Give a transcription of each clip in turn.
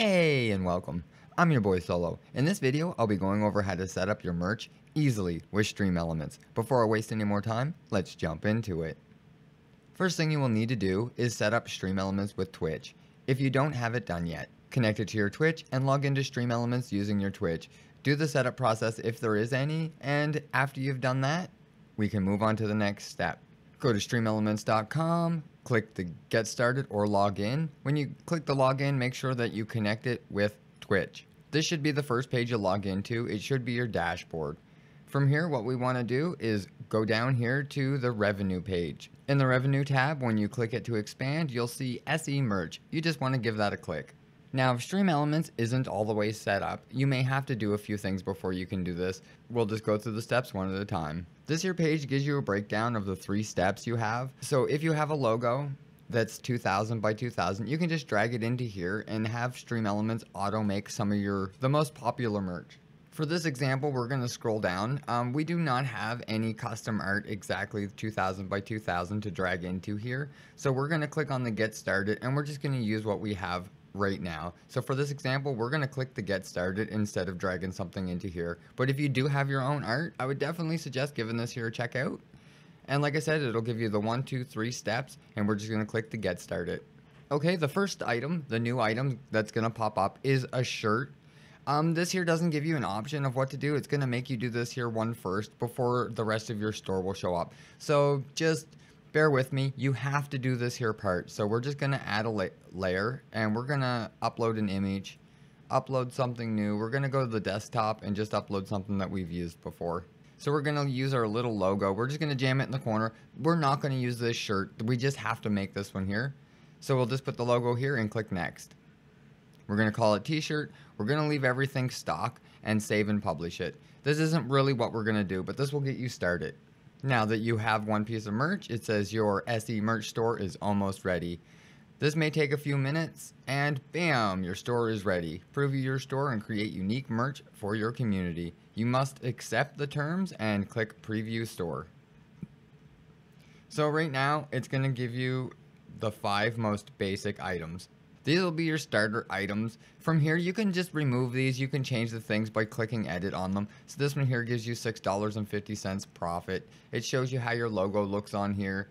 Hey and welcome. I'm your boy Solo. In this video, I'll be going over how to set up your merch easily with Stream Elements. Before I waste any more time, let's jump into it. First thing you will need to do is set up Stream Elements with Twitch. If you don't have it done yet, connect it to your Twitch and log into Stream Elements using your Twitch. Do the setup process if there is any, and after you've done that, we can move on to the next step. Go to streamelements.com, click the get started or log in. When you click the login, make sure that you connect it with Twitch. This should be the first page you log into. It should be your dashboard. From here, what we want to do is go down here to the revenue page. In the revenue tab, when you click it to expand, you'll see SE merch. You just want to give that a click. Now, if Stream Elements isn't all the way set up, you may have to do a few things before you can do this. We'll just go through the steps one at a time. This here page gives you a breakdown of the three steps you have. So if you have a logo that's 2000 by 2000, you can just drag it into here and have Stream Elements auto make some of your, the most popular merch. For this example, we're going to scroll down. Um, we do not have any custom art exactly 2000 by 2000 to drag into here. So we're going to click on the get started and we're just going to use what we have right now. So for this example, we're going to click the get started instead of dragging something into here. But if you do have your own art, I would definitely suggest giving this here a check out. And like I said, it'll give you the one, two, three steps, and we're just going to click the get started. Okay, the first item, the new item that's going to pop up is a shirt. Um, this here doesn't give you an option of what to do. It's going to make you do this here one first before the rest of your store will show up. So just bear with me, you have to do this here part. So we're just gonna add a la layer and we're gonna upload an image, upload something new. We're gonna go to the desktop and just upload something that we've used before. So we're gonna use our little logo. We're just gonna jam it in the corner. We're not gonna use this shirt. We just have to make this one here. So we'll just put the logo here and click next. We're gonna call it t-shirt. We're gonna leave everything stock and save and publish it. This isn't really what we're gonna do, but this will get you started. Now that you have one piece of merch, it says your SE merch store is almost ready. This may take a few minutes, and bam, your store is ready. Preview your store and create unique merch for your community. You must accept the terms and click Preview Store. So right now, it's going to give you the five most basic items. These will be your starter items. From here, you can just remove these. You can change the things by clicking edit on them. So this one here gives you $6.50 profit. It shows you how your logo looks on here.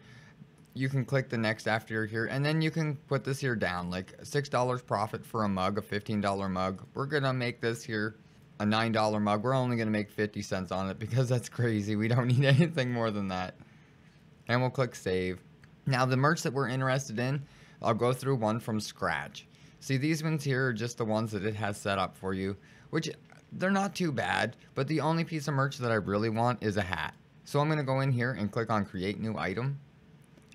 You can click the next after here, and then you can put this here down, like $6 profit for a mug, a $15 mug. We're gonna make this here a $9 mug. We're only gonna make 50 cents on it because that's crazy. We don't need anything more than that. And we'll click save. Now the merch that we're interested in, I'll go through one from scratch. See, these ones here are just the ones that it has set up for you, which they're not too bad, but the only piece of merch that I really want is a hat. So I'm going to go in here and click on create new item.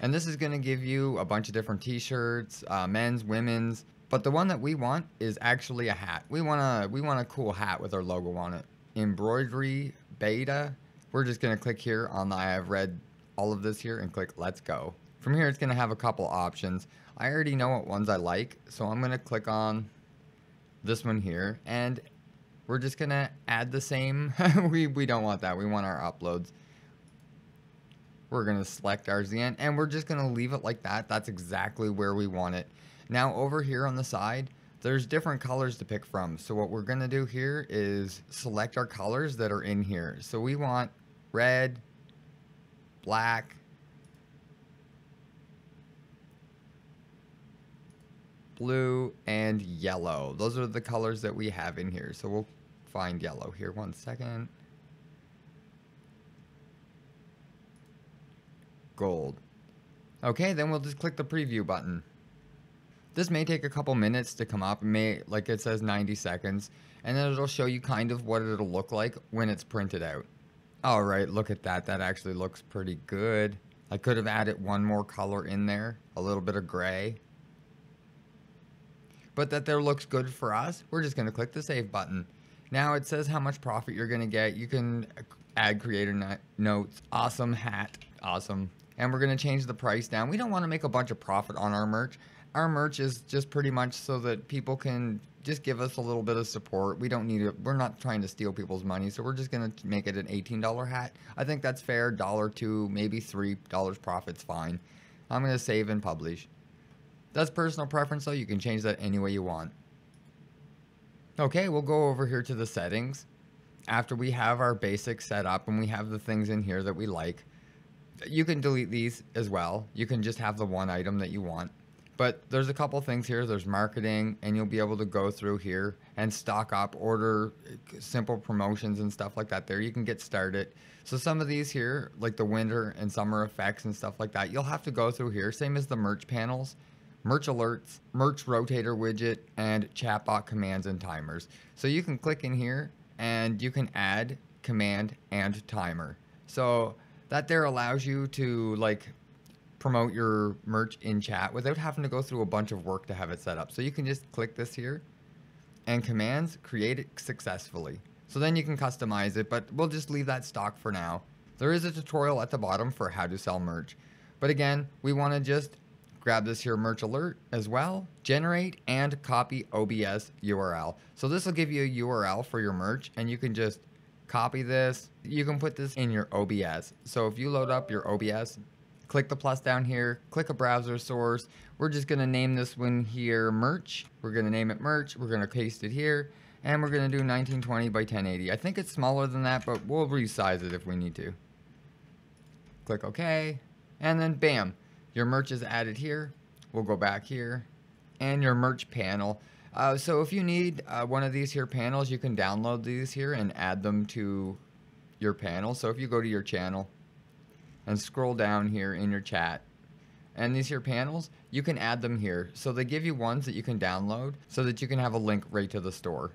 And this is going to give you a bunch of different t-shirts, uh, men's, women's, but the one that we want is actually a hat. We want a, we want a cool hat with our logo on it. Embroidery beta. We're just going to click here on the I have read all of this here and click let's go. From here, it's going to have a couple options. I already know what ones I like, so I'm going to click on this one here, and we're just going to add the same. we, we don't want that. We want our uploads. We're going to select ours again, and we're just going to leave it like that. That's exactly where we want it. Now, over here on the side, there's different colors to pick from. So what we're going to do here is select our colors that are in here. So we want red, black, blue, and yellow. Those are the colors that we have in here. So we'll find yellow here. One second. Gold. Okay, then we'll just click the preview button. This may take a couple minutes to come up. It may, like it says, 90 seconds. And then it'll show you kind of what it'll look like when it's printed out. All right, look at that. That actually looks pretty good. I could have added one more color in there, a little bit of gray but that there looks good for us, we're just going to click the save button. Now it says how much profit you're going to get. You can add creator notes. Awesome hat. Awesome. And we're going to change the price down. We don't want to make a bunch of profit on our merch. Our merch is just pretty much so that people can just give us a little bit of support. We don't need it. We're not trying to steal people's money, so we're just going to make it an $18 hat. I think that's fair. Dollar two, maybe $3 profit's fine. I'm going to save and publish. That's personal preference though, you can change that any way you want. Okay, we'll go over here to the settings. After we have our basics set up and we have the things in here that we like, you can delete these as well. You can just have the one item that you want. But there's a couple things here. There's marketing, and you'll be able to go through here and stock up, order simple promotions and stuff like that. There, you can get started. So some of these here, like the winter and summer effects and stuff like that, you'll have to go through here. Same as the merch panels, merch alerts, merch rotator widget, and chatbot commands and timers. So you can click in here and you can add command and timer. So that there allows you to like promote your merch in chat without having to go through a bunch of work to have it set up. So you can just click this here and commands create it successfully. So then you can customize it, but we'll just leave that stock for now. There is a tutorial at the bottom for how to sell merch. But again, we want to just grab this here merch alert as well, generate and copy OBS URL. So this will give you a URL for your merch and you can just copy this. You can put this in your OBS. So if you load up your OBS, click the plus down here, click a browser source. We're just gonna name this one here merch. We're gonna name it merch. We're gonna paste it here and we're gonna do 1920 by 1080. I think it's smaller than that, but we'll resize it if we need to. Click OK, and then bam, your merch is added here. We'll go back here and your merch panel. Uh, so if you need uh, one of these here panels, you can download these here and add them to your panel. So if you go to your channel, and scroll down here in your chat. And these here panels, you can add them here. So they give you ones that you can download so that you can have a link right to the store.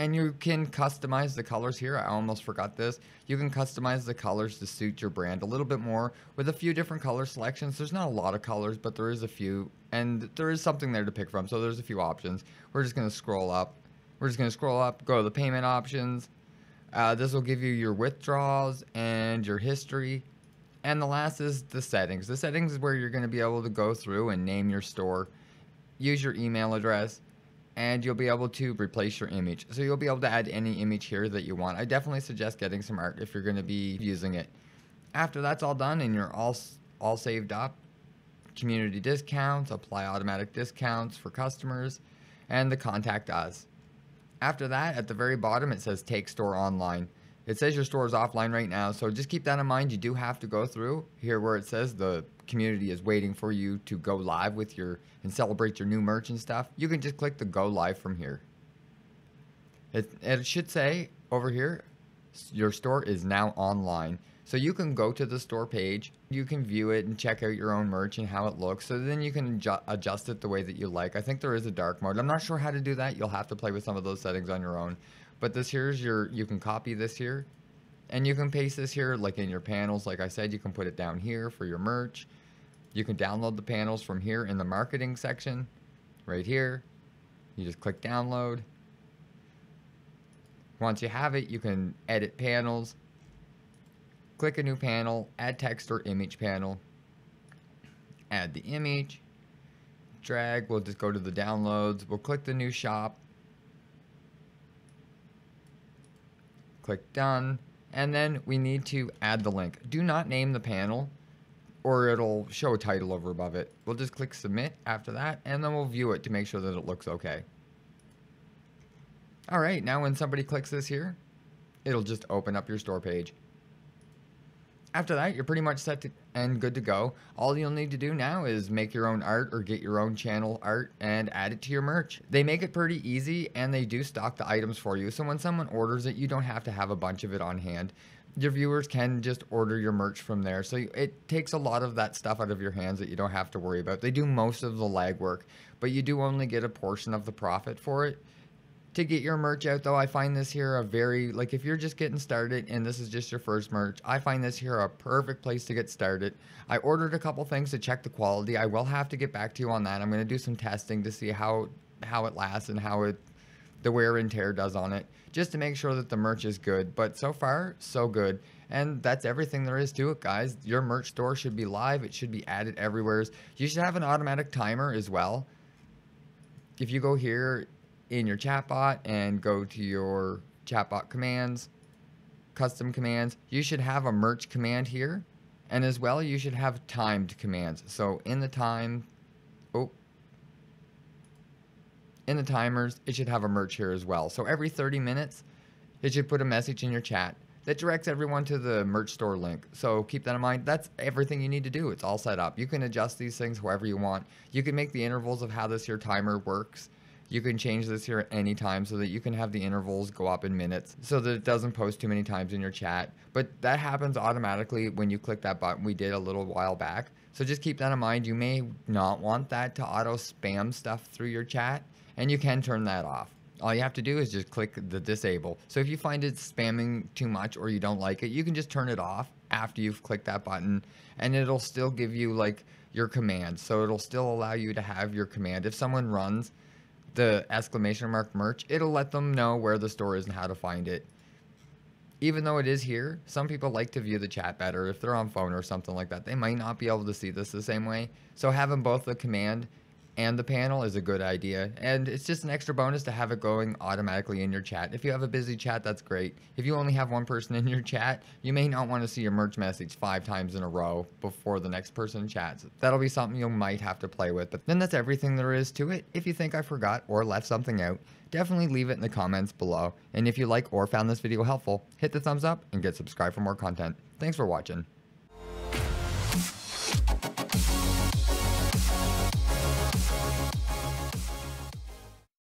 And you can customize the colors here. I almost forgot this. You can customize the colors to suit your brand a little bit more with a few different color selections. There's not a lot of colors, but there is a few. And there is something there to pick from. So there's a few options. We're just going to scroll up. We're just going to scroll up, go to the payment options. Uh, this will give you your withdrawals and your history. And the last is the settings. The settings is where you're going to be able to go through and name your store, use your email address, and you'll be able to replace your image. So you'll be able to add any image here that you want. I definitely suggest getting some art if you're going to be using it. After that's all done and you're all all saved up, community discounts, apply automatic discounts for customers, and the contact us. After that, at the very bottom, it says take store online. It says your store is offline right now, so just keep that in mind. You do have to go through here where it says the community is waiting for you to go live with your and celebrate your new merch and stuff. You can just click the go live from here. It, it should say over here, your store is now online. So you can go to the store page, you can view it and check out your own merch and how it looks. So then you can adjust it the way that you like. I think there is a dark mode. I'm not sure how to do that. You'll have to play with some of those settings on your own. But this here is your, you can copy this here and you can paste this here like in your panels. Like I said, you can put it down here for your merch. You can download the panels from here in the marketing section right here. You just click download. Once you have it, you can edit panels. Click a new panel, add text or image panel. Add the image. Drag, we'll just go to the downloads. We'll click the new shop. Click done, and then we need to add the link. Do not name the panel or it'll show a title over above it. We'll just click submit after that and then we'll view it to make sure that it looks okay. Alright, now when somebody clicks this here, it'll just open up your store page. After that, you're pretty much set to, and good to go. All you'll need to do now is make your own art or get your own channel art and add it to your merch. They make it pretty easy and they do stock the items for you. So when someone orders it, you don't have to have a bunch of it on hand. Your viewers can just order your merch from there. So it takes a lot of that stuff out of your hands that you don't have to worry about. They do most of the legwork, but you do only get a portion of the profit for it to get your merch out though i find this here a very like if you're just getting started and this is just your first merch i find this here a perfect place to get started. I ordered a couple things to check the quality. I will have to get back to you on that. I'm going to do some testing to see how how it lasts and how it the wear and tear does on it just to make sure that the merch is good. But so far so good. And that's everything there is to it guys. Your merch store should be live. It should be added everywhere. You should have an automatic timer as well. If you go here in your chatbot and go to your chatbot commands, custom commands, you should have a merch command here. And as well, you should have timed commands. So in the time, oh, in the timers, it should have a merch here as well. So every 30 minutes, it should put a message in your chat that directs everyone to the merch store link. So keep that in mind. That's everything you need to do. It's all set up. You can adjust these things however you want. You can make the intervals of how this your timer works. You can change this here at any time so that you can have the intervals go up in minutes so that it doesn't post too many times in your chat. But that happens automatically when you click that button we did a little while back. So just keep that in mind. You may not want that to auto spam stuff through your chat and you can turn that off all you have to do is just click the disable. So if you find it spamming too much or you don't like it, you can just turn it off after you've clicked that button and it'll still give you like your command. So it'll still allow you to have your command. If someone runs the exclamation mark merch, it'll let them know where the store is and how to find it. Even though it is here, some people like to view the chat better. If they're on phone or something like that, they might not be able to see this the same way. So having both the command and the panel is a good idea. And it's just an extra bonus to have it going automatically in your chat. If you have a busy chat, that's great. If you only have one person in your chat, you may not want to see your merch message five times in a row before the next person chats. That'll be something you might have to play with. But then that's everything there is to it. If you think I forgot or left something out, definitely leave it in the comments below. And if you like or found this video helpful, hit the thumbs up and get subscribed for more content. Thanks for watching.